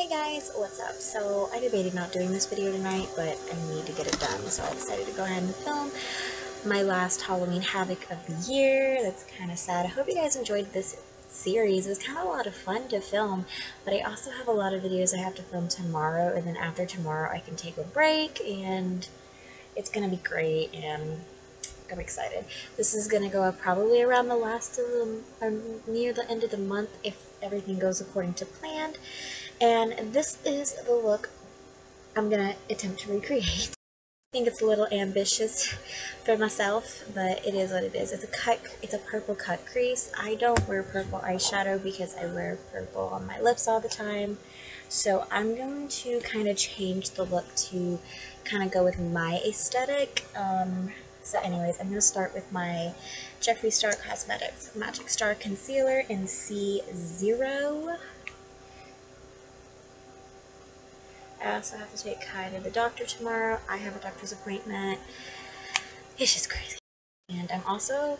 Hey guys, what's up? So I debated not doing this video tonight, but I need to get it done, so I decided to go ahead and film my last Halloween Havoc of the year. That's kind of sad. I hope you guys enjoyed this series. It was kind of a lot of fun to film, but I also have a lot of videos I have to film tomorrow, and then after tomorrow I can take a break, and it's going to be great, and I'm excited. This is going to go up probably around the last of the, or near the end of the month if everything goes according to plan. And this is the look I'm to attempt to recreate. I think it's a little ambitious for myself, but it is what it is. It's a cut, it's a purple cut crease. I don't wear purple eyeshadow because I wear purple on my lips all the time. So I'm going to kind of change the look to kind of go with my aesthetic. Um, so anyways, I'm going to start with my Jeffree Star Cosmetics Magic Star Concealer in C0. I also have to take Kai to the doctor tomorrow. I have a doctor's appointment. It's just crazy. And I'm also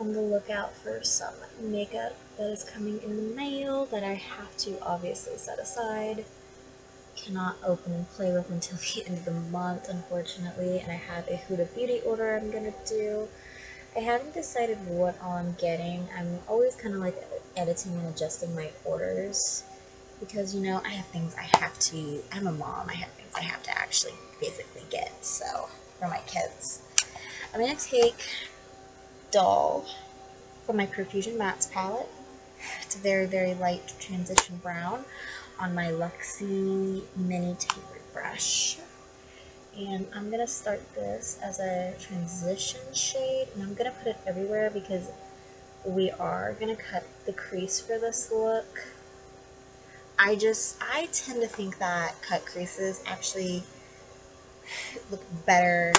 on the lookout for some makeup that is coming in the mail that I have to obviously set aside cannot open and play with until the end of the month, unfortunately, and I have a Huda Beauty order I'm gonna do. I haven't decided what I'm getting. I'm always kind of like editing and adjusting my orders because, you know, I have things I have to, I'm a mom, I have things I have to actually physically get, so, for my kids. I'm gonna take Doll from my Profusion Mattes palette. It's a very, very light transition brown on my Luxie mini tapered brush. And I'm to start this as a transition shade, and I'm to put it everywhere because we are to cut the crease for this look. I just, I tend to think that cut creases actually look better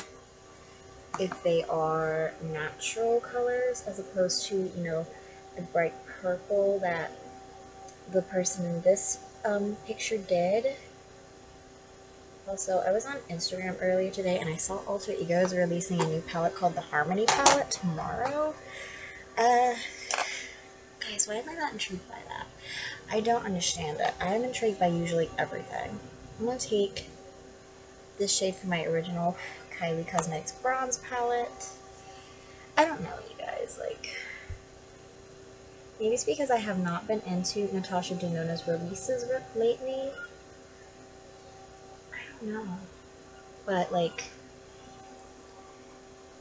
if they are natural colors as opposed to, you know, the bright purple that the person in this um, picture did. Also, I was on Instagram earlier today and I saw Alter Ego is releasing a new palette called the Harmony palette tomorrow. Uh, guys, why am I not intrigued by that? I don't understand it. I'm intrigued by usually everything. I'm going to take this shade from my original Kylie Cosmetics Bronze palette. I don't know, you guys, like... Maybe it's because I have not been into Natasha Denona's releases lately. I don't know. But, like,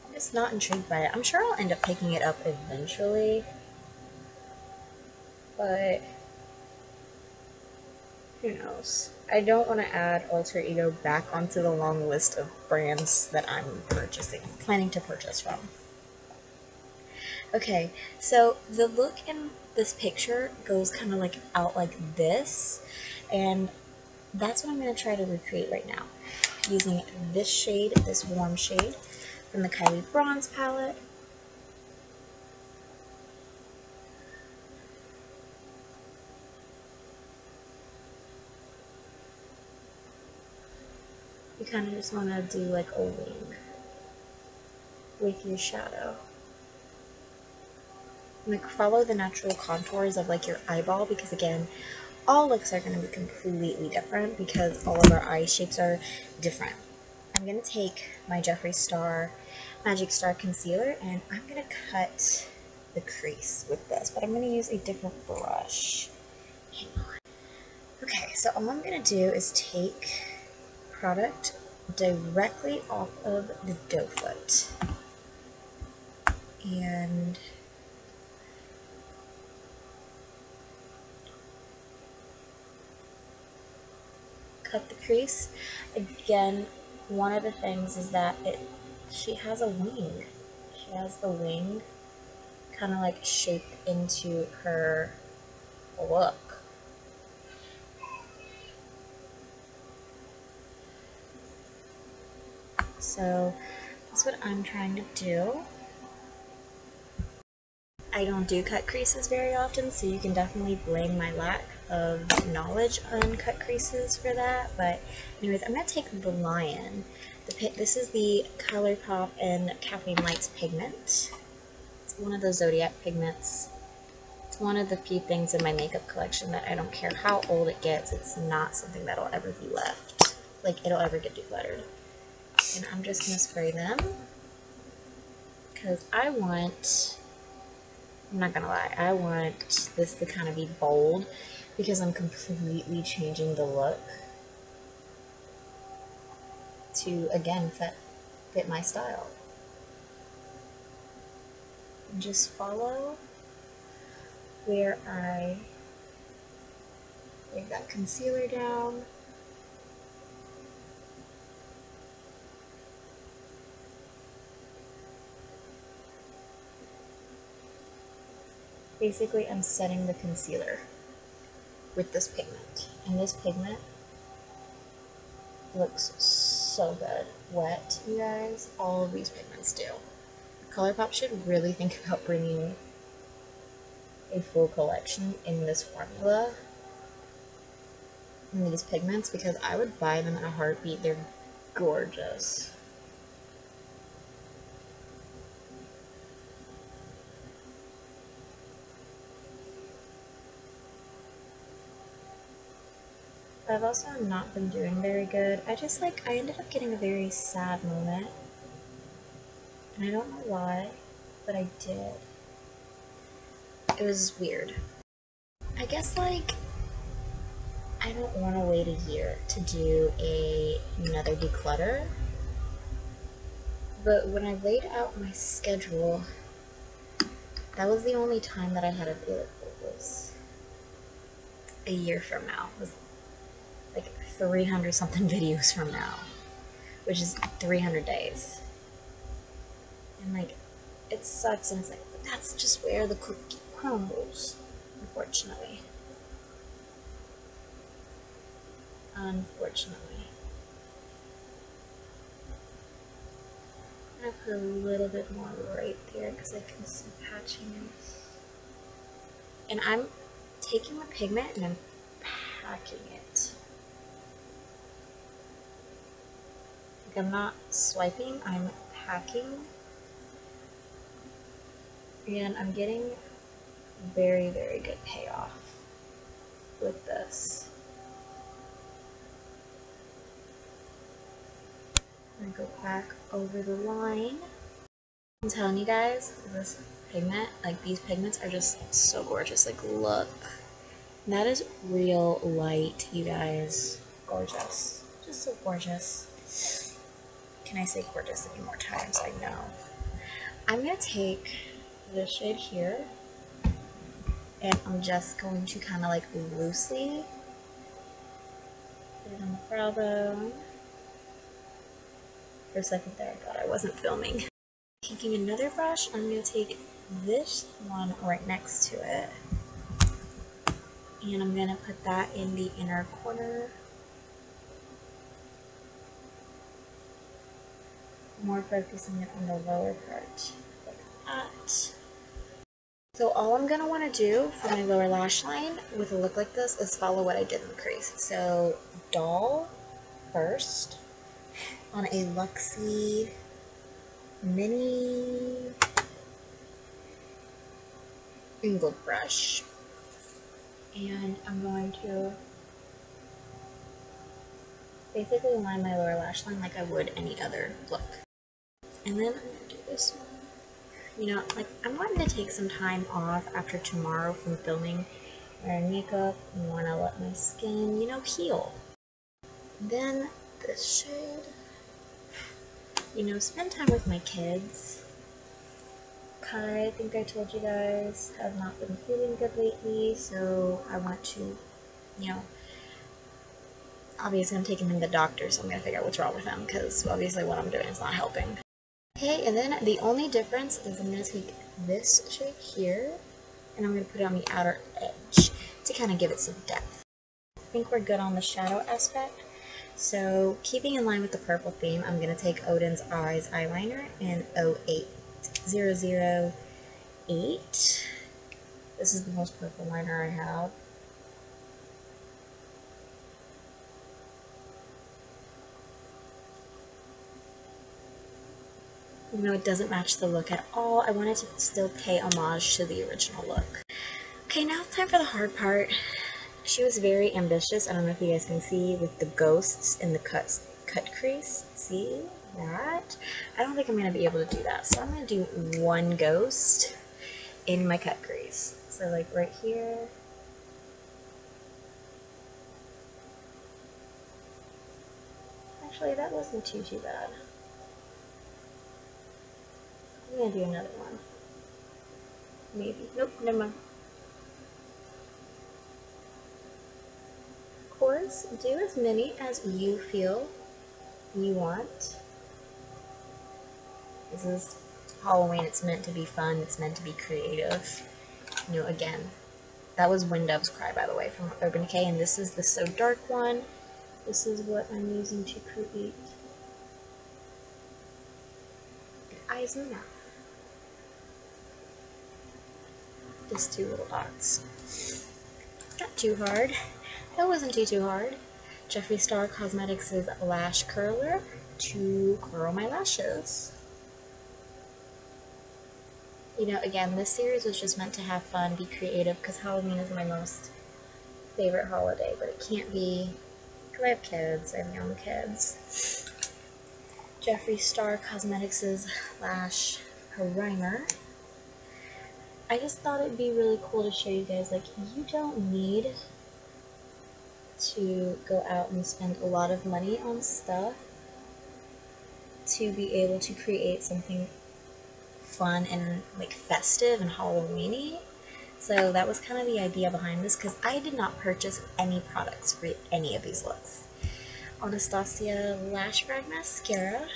I'm just not intrigued by it. I'm sure I'll end up picking it up eventually. But, who knows. I don't want to add Alter Ego back onto the long list of brands that I'm purchasing, planning to purchase from. Okay, so the look in this picture goes kind of like out like this, and that's what I'm going to try to recreate right now. Using this shade, this warm shade, from the Kylie Bronze palette. You kind of just want to do like a wing with your shadow. Like follow the natural contours of like your eyeball because again all looks are going to be completely different because all of our eye shapes are different. I'm going to take my Jeffree Star Magic Star Concealer and I'm going to cut the crease with this but I'm going to use a different brush. Okay so all I'm going to do is take product directly off of the doe foot and cut the crease. Again, one of the things is that it she has a wing. She has the wing kind of like shaped into her look. So that's what I'm trying to do. I don't do cut creases very often, so you can definitely blame my lack of knowledge on cut creases for that. But anyways, I'm going to take the Lion. The, this is the ColourPop and Caffeine Lights pigment. It's one of those Zodiac pigments. It's one of the few things in my makeup collection that I don't care how old it gets, it's not something that'll ever be left. Like, it'll ever get decluttered. And I'm just going to spray them. Because I want, I'm not going to lie, I want this to kind of be bold. Because I'm completely changing the look. To, again, fit, fit my style. And just follow where I lay that concealer down. Basically, I'm setting the concealer with this pigment. And this pigment looks so good. Wet, you guys. All of these pigments do. Colourpop should really think about bringing a full collection in this formula in these pigments because I would buy them in a heartbeat. They're gorgeous. I've also not been doing very good. I just like, I ended up getting a very sad moment. And I don't know why, but I did it was weird. I guess like I don't want to wait a year to do a another declutter. But when I laid out my schedule, that was the only time that I had available was a year from now. Was 300 something videos from now, which is 300 days. And like, it sucks and it's like, that's just where the cookie crumbles, unfortunately. Unfortunately. I'm gonna put a little bit more right there because I can see patchiness. And I'm taking the pigment and I'm packing it. Like I'm not swiping, I'm packing. And I'm getting very, very good payoff with this. I'm go back over the line. I'm telling you guys, this pigment, like these pigments are just so gorgeous. Like look, that is real light, you guys. Gorgeous, just so gorgeous. Can I say gorgeous any more times? I know. I'm gonna take this shade here and I'm just going to kind of like loosely put it on the brow bone. For a second there, I thought I wasn't filming. Taking another brush, I'm going to take this one right next to it. And I'm going to put that in the inner corner. More focusing it on the lower part, like that. So all I'm going to want to do for my lower lash line with a look like this is follow what I did in the crease. So doll first on a Luxie mini angled brush. And I'm going to basically line my lower lash line like I would any other look. And then I'm going to do this one you know, like I'm wanting to take some time off after tomorrow from filming wearing makeup and want to let my skin, you know, heal. Then this shade, you know, spend time with my kids. Kai, I think I told you guys, have not been feeling good lately, so I want to, you know, obviously I'm taking him to the doctor, so I'm going to figure out what's wrong with him, because obviously what I'm doing is not helping. Okay, and then the only difference is I'm going to take this shade here, and I'm going to put it on the outer edge to kind of give it some depth. I think we're good on the shadow aspect. So, keeping in line with the purple theme, I'm going to take Odin's Eyes eyeliner in 08008. This is the most purple liner I have. Even though it doesn't match the look at all, I wanted to still pay homage to the original look. Okay, now it's time for the hard part. She was very ambitious. I don't know if you guys can see with the ghosts in the cut, cut crease. See that? I don't think I'm going to be able to do that. So I'm going to do one ghost in my cut crease. So like right here. Actually, that wasn't too, too bad. I'm to do another one. Maybe. Nope, never mind. Of course, do as many as you feel you want. This is Halloween, it's meant to be fun, it's meant to be creative. You know, again, that was When Doves Cry, by the way, from Urban Decay, and this is the So Dark one. This is what I'm using to create the eyes and mouth. Just two little dots. Not too hard. That wasn't too, too hard. Jeffree Star Cosmetics' Lash Curler to curl my lashes. You know, again, this series was just meant to have fun, be creative, because Halloween is my most favorite holiday, but it can't be, because I have kids, I have young kids. Jeffree Star Cosmetics' Lash Primer. I just thought it'd be really cool to show you guys, like, you don't need to go out and spend a lot of money on stuff to be able to create something fun and like festive and Halloweeny. So that was kind of the idea behind this because I did not purchase any products for any of these looks. Anastasia Lash Brag Mascara.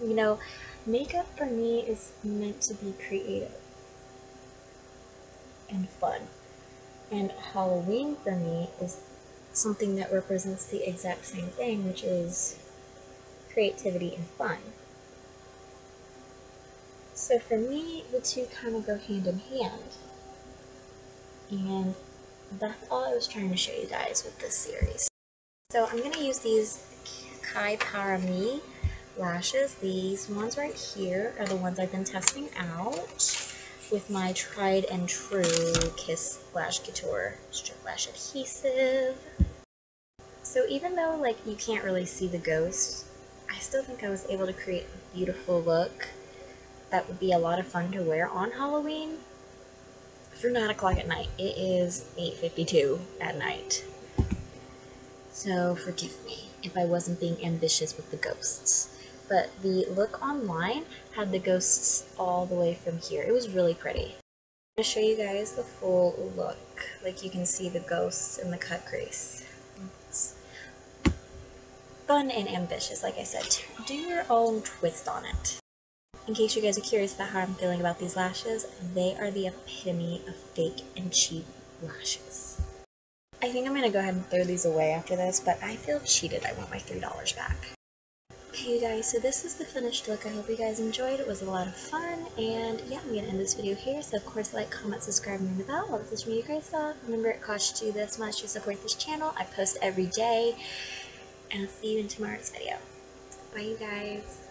You know, makeup for me is meant to be creative and fun. And Halloween for me is something that represents the exact same thing, which is creativity and fun. So for me, the two kind of go hand in hand. And that's all I was trying to show you guys with this series. So I'm going to use these Kai Para Me lashes. These ones right here are the ones I've been testing out with my tried and true Kiss Lash Couture Strip Lash Adhesive. So even though like you can't really see the ghost, I still think I was able to create a beautiful look that would be a lot of fun to wear on Halloween for 9 o'clock at night. It is 8.52 at night. So forgive me if I wasn't being ambitious with the ghosts but the look online had the ghosts all the way from here. It was really pretty. I'm going to show you guys the full look. Like you can see the ghosts in the cut crease. It's fun and ambitious, like I said. Do your own twist on it. In case you guys are curious about how I'm feeling about these lashes, they are the epitome of fake and cheap lashes. I think I'm going to go ahead and throw these away after this, but I feel cheated. I want my $3 back. Okay you guys, so this is the finished look. I hope you guys enjoyed. It was a lot of fun. And yeah, I'm going to end this video here. So of course, like, comment, subscribe, ring the bell. All this from you guys stuff. Remember, it costs you this much to support this channel. I post every day. And I'll see you in tomorrow's video. Bye you guys.